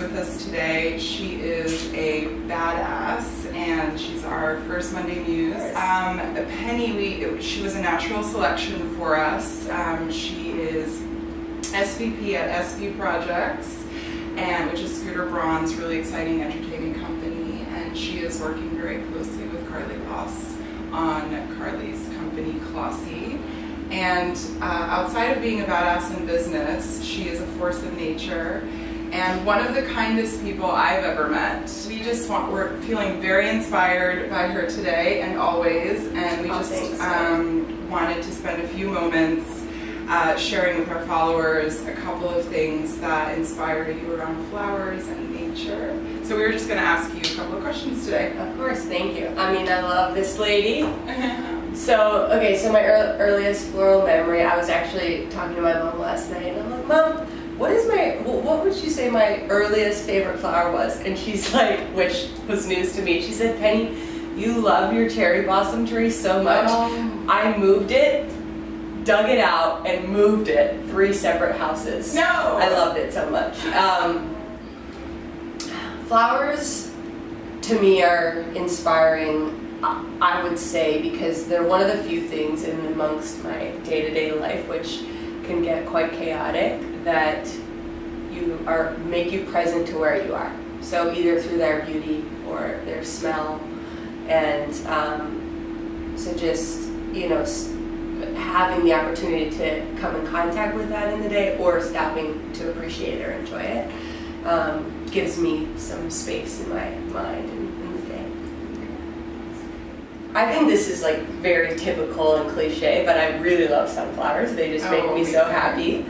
with us today. She is a badass, and she's our first Monday Muse. Um, Penni, we she was a natural selection for us. Um, she is SVP at SB Projects, and which is Scooter Braun's really exciting entertainment company, and she is working very closely with Karlie Kloss on Karlie's company, Klossy. And uh, outside of being a badass in business, she is a force of nature and one of the kindest people I've ever met. We just want, we're feeling very inspired by her today and always, and we Oh, just thanks. um, wanted to spend a few moments uh, sharing with our followers a couple of things that inspire you around flowers and nature. So we were just going to ask you a couple of questions today. Of course, thank you. I mean, I love this lady. So, okay, so my ear earliest floral memory, I was actually talking to my mom last night, and I'm like, Mom, what is my, what would you say my earliest favorite flower was? And she's like, which was news to me, she said, Penni, you love your cherry blossom tree so much. Um, I moved it, dug it out, and moved it three separate houses. no! I loved it so much. Um, flowers, to me, are inspiring. I I would say because they're one of the few things in amongst my day-to-day life which can get quite chaotic that you are make you present to where you are. So either through their beauty or their smell, and um, so just you know having the opportunity to come in contact with that in the day or stopping to appreciate or enjoy it um, gives me some space in my mind in, in the day. I think this is like very typical and cliche, but I really love sunflowers. They just make Oh, me so happy.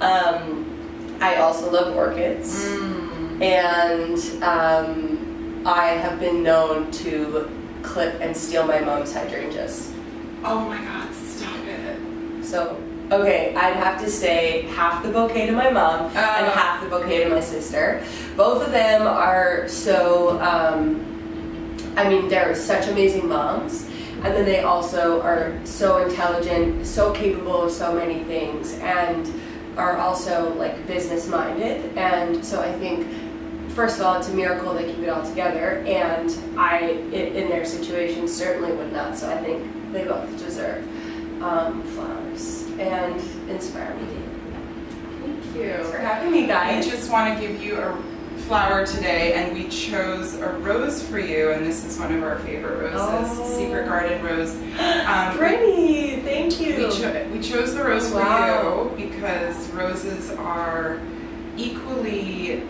Um, I also love orchids, Mm. and um, I have been known to clip and steal my mom's hydrangeas. Oh my god, stop it. So, okay, I'd have to say half the bouquet to my mom and Uh. half the bouquet to my sister. Both of them are so, um, I mean, they're such amazing moms. And then they also are so intelligent, so capable of so many things, and are also like business minded. And so I think, first of all, it's a miracle they keep it all together. And I, in, in their situation, certainly would not. So I think they both deserve um, flowers and inspire me daily. Thank you. Thanks for having me, guys. I just want to give you a flower today, and we chose a rose for you, and this is one of our favorite roses, Oh. Secret Garden Rose. Um, Pretty, thank you. We, cho- we chose the rose Wow. for you because roses are equally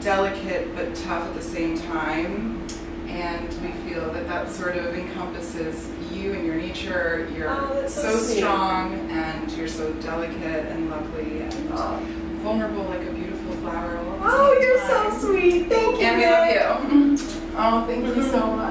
delicate but tough at the same time, and we feel that that sort of encompasses you and your nature. You're Oh, so so strong, and you're so delicate and lovely and Oh, vulnerable like a beautiful Oh, thank you so much.